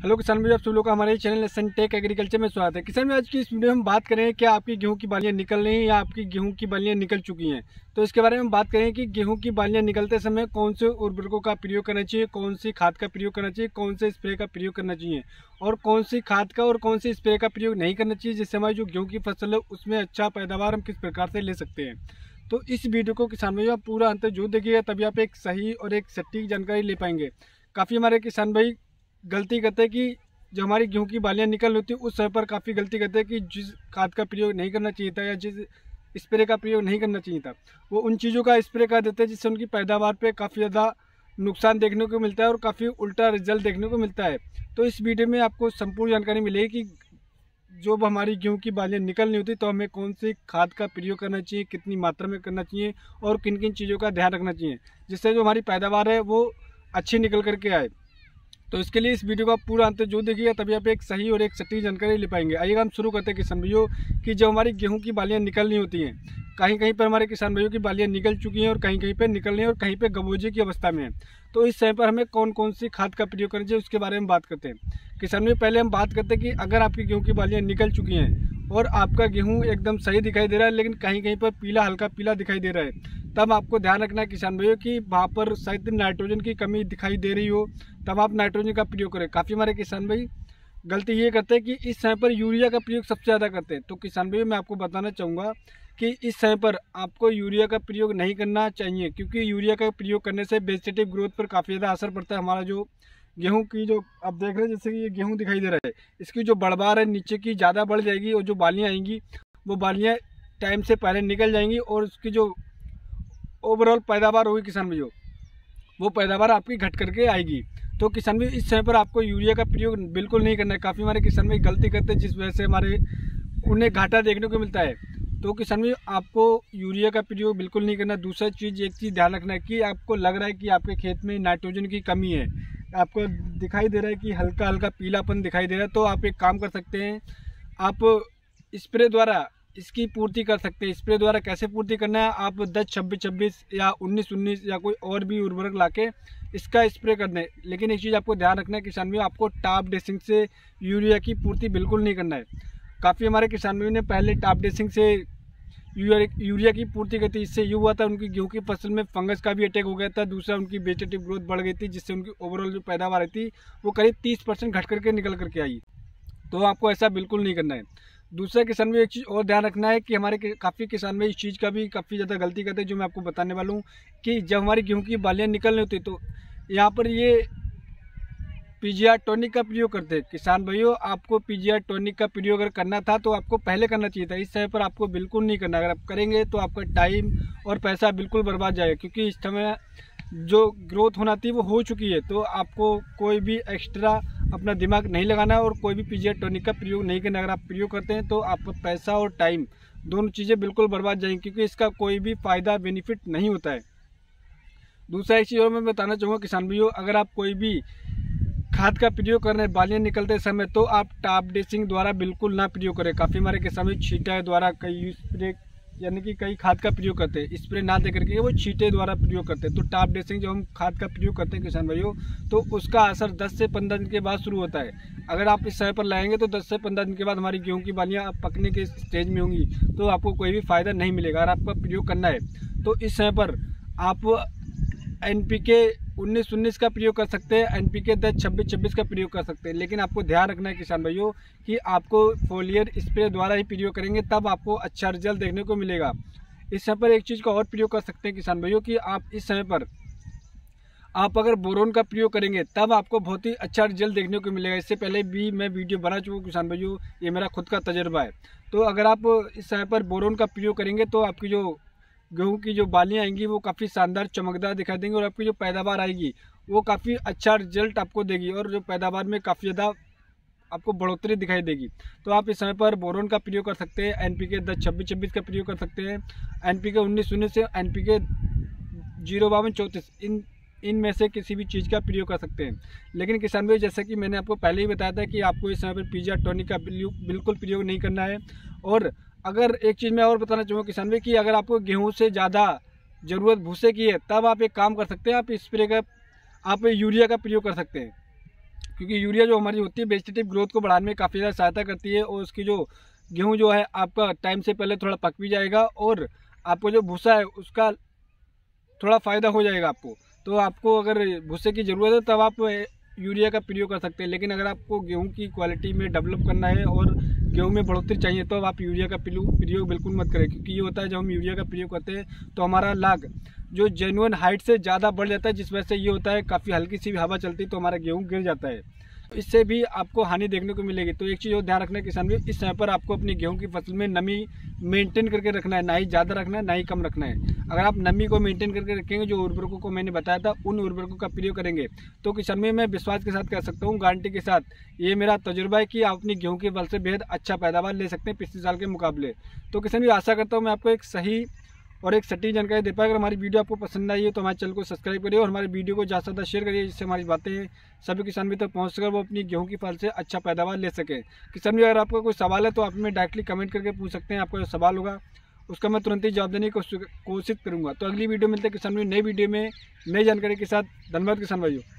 Hello, किसान भाई आप सब लोग का हमारे चैनल सन टेक एग्रीकल्चर में स्वागत है। किसान भाई, आज की इस वीडियो में हम बात करें कि आपकी गेहूँ की बालियाँ निकल रही हैं या आपकी गेहूँ की बालियाँ निकल चुकी हैं। तो इसके बारे में हम बात करें कि गेहूँ की बालियाँ निकलते समय कौन से उर्वरकों का प्रयोग करना चाहिए कौन सी खाद का प्रयोग करना चाहिए कौन से स्प्रे का प्रयोग करना चाहिए और कौन सी खाद का और कौन सी स्प्रे का प्रयोग नहीं करना चाहिए, जिससे हमारी जो गेहूँ की फ़सल है, उसमें अच्छा पैदावार हम किस प्रकार से ले सकते हैं। तो इस वीडियो को किसान भाई आप पूरा अंतर जो देखिएगा, तभी आप एक सही और एक सटीक जानकारी ले पाएँगे। काफ़ी हमारे किसान भाई गलती करते हैं कि जो हमारी गेहूँ की बालियाँ निकल होती है, उस समय पर काफ़ी गलती करते हैं कि जिस खाद का प्रयोग नहीं करना चाहिए था या जिस स्प्रे का प्रयोग नहीं करना चाहिए था, वो उन चीज़ों का स्प्रे कर देते हैं जिससे उनकी पैदावार पर काफ़ी ज़्यादा नुकसान देखने को मिलता है और काफ़ी उल्टा रिज़ल्ट देखने को मिलता है। तो इस वीडियो में आपको संपूर्ण जानकारी मिलेगी कि जो हमारी गेहूँ की बालियाँ निकलनी होती तो हमें कौन सी खाद का प्रयोग करना चाहिए, कितनी मात्रा में करना चाहिए और किन किन चीज़ों का ध्यान रखना चाहिए, जिससे जो हमारी पैदावार है, वो अच्छी निकल करके आए। तो इसके लिए इस वीडियो को आप पूरा अंत जो देखिएगा, तभी आप एक सही और एक सटीक जानकारी ले पाएँगे। आइएगा हम शुरू करते हैं किसान भैया कि जो हमारी गेहूँ की बालियाँ निकलनी होती हैं कहीं कहीं पर हमारे किसान भाइयों की बालियाँ निकल चुकी हैं और कहीं कहीं पर निकल रही हैं और कहीं पर गबोजे की अवस्था में है। तो इस समय पर हमें कौन कौन सी खाद का प्रयोग करना चाहिए, उसके बारे में बात करते हैं। किसान भाई पहले हम बात करते हैं कि अगर आपकी गेहूँ की बालियाँ निकल चुकी हैं और आपका गेहूँ एकदम सही दिखाई दे रहा है, लेकिन कहीं कहीं पर पीला, हल्का पीला दिखाई दे रहा है तब आपको ध्यान रखना है, किसान भाइयों, कि वहाँ पर शायद नाइट्रोजन की कमी दिखाई दे रही हो, तब आप नाइट्रोजन का प्रयोग करें। काफ़ी हमारे किसान भाई गलती ये करते हैं कि इस समय पर यूरिया का प्रयोग सबसे ज़्यादा करते हैं। तो किसान भाई मैं आपको बताना चाहूँगा कि इस समय पर आपको यूरिया का प्रयोग नहीं करना चाहिए, क्योंकि यूरिया का प्रयोग करने से वेजिटेटिव ग्रोथ पर काफ़ी ज़्यादा असर पड़ता है। हमारा जो गेहूँ की जो, आप देख रहे हैं, जैसे कि ये गेहूँ दिखाई दे रहा है, इसकी जो बढ़वार है, नीचे की ज़्यादा बढ़ जाएगी और जो बालियाँ आएँगी, वो बालियाँ टाइम से पहले निकल जाएँगी और उसकी जो ओवरऑल पैदावार होगी किसान भाइयों। वो पैदावार आपकी घट करके आएगी। तो किसान भी इस समय पर आपको यूरिया का प्रयोग बिल्कुल नहीं करना है। काफ़ी हमारे किसान भाई गलती करते हैं, जिस वजह से हमारे उन्हें घाटा देखने को मिलता है। तो किसान भी आपको यूरिया का प्रयोग बिल्कुल नहीं करना। दूसरा चीज़, एक चीज़ ध्यान रखना है कि आपको लग रहा है कि आपके खेत में नाइट्रोजन की कमी है। आपको दिखाई दे रहा है कि हल्का हल्का पीलापन दिखाई दे रहा है। तो आप एक काम कर सकते हैं, आप स्प्रे द्वारा इसकी पूर्ति कर सकते हैं। स्प्रे द्वारा कैसे पूर्ति करना है? आप दस, छब्बीस छब्बीस या उन्नीस उन्नीस या कोई और भी उर्वरक लाके इसका स्प्रे कर दें। लेकिन एक चीज़ आपको ध्यान रखना है, किसान भाई आपको टाप ड्रेसिंग से यूरिया की पूर्ति बिल्कुल नहीं करना है। काफ़ी हमारे किसान भाई ने पहले टाप ड्रेसिंग से यूरिया की पूर्ति की थी, इससे ये हुआ था उनकी गेहूँ की फ़सल में फंगस का भी अटैक हो गया था, दूसरा उनकी वेजिटेटिव ग्रोथ बढ़ गई थी, जिससे उनकी ओवरऑल जो पैदावार थी, वो करीब तीस परसेंट घट करके निकल करके आई। तो आपको ऐसा बिल्कुल नहीं करना है। दूसरा किसान में एक चीज़ और ध्यान रखना है कि हमारे काफ़ी किसान में इस चीज़ का भी काफ़ी ज़्यादा गलती करते हैं, जो मैं आपको बताने वाला हूँ कि जब हमारी गेहूँ की बालियाँ निकलनी होती तो यहाँ पर ये पीजीआर टॉनिक का प्रयोग करते हैं। किसान भाइयों, आपको पीजीआर टॉनिक का प्रयोग अगर करना था तो आपको पहले करना चाहिए था। इस समय पर आपको बिल्कुल नहीं करना। अगर आप करेंगे तो आपका टाइम और पैसा बिल्कुल बर्बाद जाएगा, क्योंकि इस समय जो ग्रोथ होना थी, वो हो चुकी है। तो आपको कोई भी एक्स्ट्रा अपना दिमाग नहीं लगाना है और कोई भी पीजीआर टॉनिक का प्रयोग नहीं करना। अगर आप प्रयोग करते हैं तो आपका पैसा और टाइम दोनों चीज़ें बिल्कुल बर्बाद जाएँगी, क्योंकि इसका कोई भी फ़ायदा बेनिफिट नहीं होता है। दूसरा एक चीज़ और मैं बताना चाहूँगा, किसान भाइयों, अगर आप कोई भी खाद का प्रयोग कर रहे हैं, बालियाँ निकलते समय तो आप टाप डेसिंग द्वारा बिल्कुल ना प्रयोग करें। काफ़ी हमारे किसान छीटा द्वारा कई स्प्रे यानी कि कई खाद का प्रयोग करते हैं, स्प्रे ना दे करके वो छीटे द्वारा प्रयोग करते हैं। तो टाप ड्रेसिंग जो हम खाद का प्रयोग करते हैं, किसान भाइयों तो उसका असर 10 से 15 दिन के बाद शुरू होता है। अगर आप इस समय पर लाएँगे तो 10 से 15 दिन के बाद हमारी गेहूँ की बालियाँ पकने के स्टेज में होंगी तो आपको कोई भी फ़ायदा नहीं मिलेगा, अगर आपका प्रयोग करना है। तो इस समय पर आप एन उन्नीस उन्नीस का प्रयोग कर सकते हैं एन पी के दस छब्बीस छब्बीस का प्रयोग कर सकते हैं। लेकिन आपको ध्यान रखना है, किसान भाइयों, कि आपको फोलियर स्प्रे द्वारा ही प्रयोग करेंगे, तब आपको अच्छा रिज़ल्ट देखने को मिलेगा। इस समय पर एक चीज़ का और प्रयोग कर सकते हैं, किसान भाइयों, कि आप इस समय पर, आप अगर बोरोन का प्रयोग करेंगे, तब आपको बहुत ही अच्छा रिज़ल्ट देखने को मिलेगा। इससे पहले भी मैं वीडियो बना चुका हूँ, किसान भाइयों, ये मेरा खुद का तजर्बा है। तो अगर आप इस समय पर बोरोन का प्रयोग करेंगे तो आपकी जो गेहूँ की जो बालियाँ आएँगी, वो काफ़ी शानदार चमकदार दिखाई देंगी और आपकी जो पैदावार आएगी, वो काफ़ी अच्छा रिज़ल्ट आपको देगी और जो पैदावार में काफ़ी ज़्यादा आपको बढ़ोतरी दिखाई देगी। तो आप इस समय पर बोरोन का प्रयोग कर सकते हैं एन पी के दस, छब्बीस छब्बीस का प्रयोग कर सकते हैं एन पी के उन्नीस उन्नीस से एन पी के ज़ीरो, बावन, चौंतीस, इन इनमें से किसी भी चीज़ का प्रयोग कर सकते हैं। लेकिन किसान भाई, जैसा कि मैंने आपको पहले ही बताया था कि आपको इस समय पर पीजा टॉनिक का बिल्कुल प्रयोग नहीं करना है और अगर एक चीज़ मैं और बताना चाहूँगा किसान भाई, कि अगर आपको गेहूँ से ज़्यादा ज़रूरत भूसे की है, तब आप एक काम कर सकते हैं, आप स्प्रे का, आप यूरिया का प्रयोग कर सकते हैं। क्योंकि यूरिया जो हमारी होती है वेजिटेटिव ग्रोथ को बढ़ाने में काफ़ी ज़्यादा सहायता करती है और उसकी जो गेहूँ जो है, आपका टाइम से पहले थोड़ा पक भी जाएगा और आपको जो भूसा है, उसका थोड़ा फ़ायदा हो जाएगा आपको। तो आपको अगर भूसे की ज़रूरत है, तब आप यूरिया का प्रयोग कर सकते हैं, लेकिन अगर आपको गेहूँ की क्वालिटी में डेवलप करना है और गेहूँ में बढ़ोतरी चाहिए तो आप यूरिया का प्रयोग बिल्कुल मत करें, क्योंकि ये होता है जब हम यूरिया का प्रयोग करते हैं तो हमारा लाग जो जेनुअन हाइट से ज़्यादा बढ़ जाता है, जिस वजह से ये होता है काफ़ी हल्की सी भी हवा चलती तो हमारा गेहूँ गिर जाता है। इससे भी आपको हानि देखने को मिलेगी। तो एक चीज़ और ध्यान रखना है किसान भी इस समय पर आपको अपनी गेहूँ की फ़सल में नमी मेंटेन करके रखना है, ना ही ज़्यादा रखना है, ना ही कम रखना है। अगर आप नमी को मेंटेन करके रखेंगे, जो उर्वरकों को मैंने बताया था, उन उर्वरकों का प्रयोग करेंगे। तो किसान में मैं विश्वास के साथ कह सकता हूँ, गारंटी के साथ, ये मेरा तजुर्बा है कि आप अपनी गेहूँ की फल से बेहद अच्छा पैदावार ले सकते हैं पिछले साल के मुकाबले। तो किसान भी आशा करता हूँ मैं आपको एक सही और एक सटीक जानकारी दे पाए। अगर हमारी वीडियो आपको पसंद आई है तो हमारे चैनल को सब्सक्राइब करिए और हमारे वीडियो को ज़्यादा से ज़्यादा शेयर करिए, जिससे हमारी बातें सभी किसान भी तक पहुँच वो अपनी गेहूँ की फल से अच्छा पैदावार ले सके। किसान भी अगर आपका कोई सवाल है तो आप हमें डायरेक्टली कमेंट करके पूछ सकते हैं, आपका जो सवाल होगा, उसका मैं तुरंत ही जवाब देने की कोशिश करूँगा। तो अगली वीडियो मिलते हैं किसान नई वीडियो में नई जानकारी के साथ। धन्यवाद किसान भाइयों।